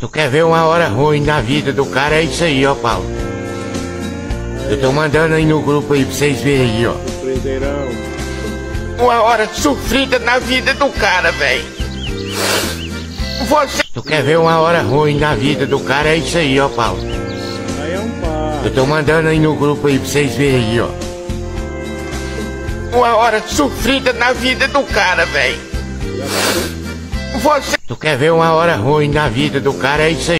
Tu quer ver uma hora ruim na vida do cara? É isso aí, ó, Paulo. Eu tô mandando aí no grupo aí pra vocês verem aí, ó. Uma hora sofrida na vida do cara, velho. Você. Tu quer ver uma hora ruim na vida do cara? É isso aí, ó, Paulo. Eu tô mandando aí no grupo aí pra vocês verem aí, ó. Uma hora sofrida na vida do cara, velho. Você. Tu quer ver uma hora ruim na vida do cara? É isso aí.